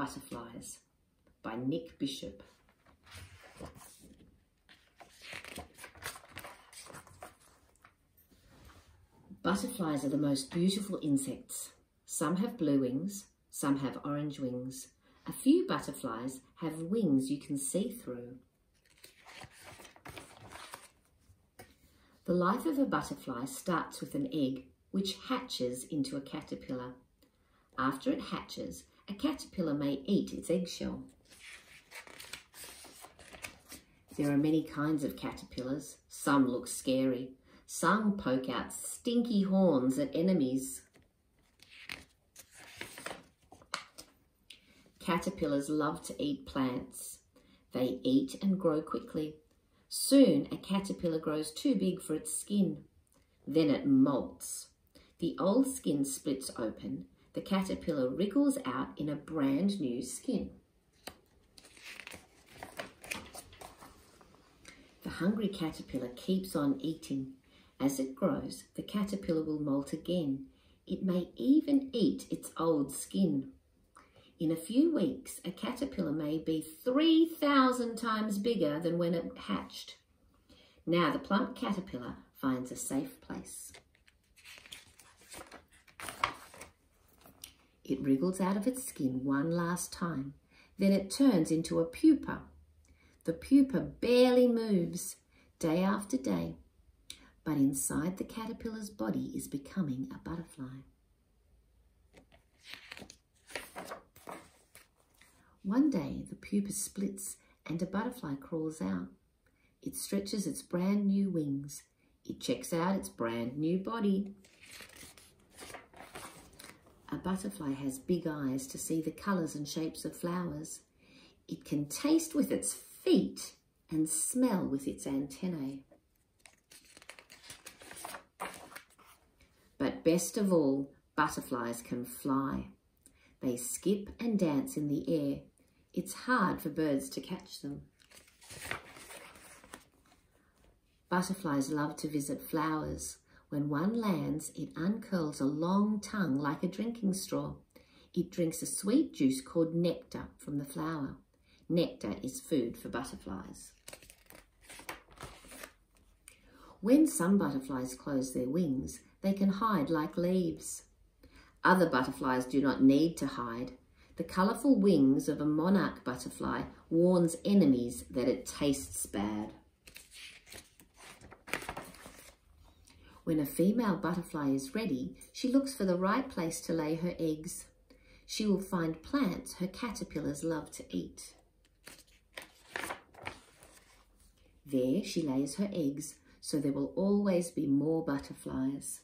Butterflies by Nic Bishop. Butterflies are the most beautiful insects. Some have blue wings, some have orange wings. A few butterflies have wings you can see through. The life of a butterfly starts with an egg which hatches into a caterpillar. After it hatches, a caterpillar may eat its eggshell. There are many kinds of caterpillars. Some look scary. Some poke out stinky horns at enemies. Caterpillars love to eat plants. They eat and grow quickly. Soon a caterpillar grows too big for its skin. Then it molts. The old skin splits open. The caterpillar wriggles out in a brand new skin. The hungry caterpillar keeps on eating. As it grows, the caterpillar will molt again. It may even eat its old skin. In a few weeks, a caterpillar may be 3,000 times bigger than when it hatched. Now the plump caterpillar finds a safe place. It wriggles out of its skin one last time. Then it turns into a pupa. The pupa barely moves day after day, but inside the caterpillar's body is becoming a butterfly. One day, the pupa splits and a butterfly crawls out. It stretches its brand new wings. It checks out its brand new body. A butterfly has big eyes to see the colours and shapes of flowers. It can taste with its feet and smell with its antennae. But best of all, butterflies can fly. They skip and dance in the air. It's hard for birds to catch them. Butterflies love to visit flowers. When one lands, it uncurls a long tongue like a drinking straw. It drinks a sweet juice called nectar from the flower. Nectar is food for butterflies. When some butterflies close their wings, they can hide like leaves. Other butterflies do not need to hide. The colourful wings of a monarch butterfly warns enemies that it tastes bad. When a female butterfly is ready, she looks for the right place to lay her eggs. She will find plants her caterpillars love to eat. There she lays her eggs, so there will always be more butterflies.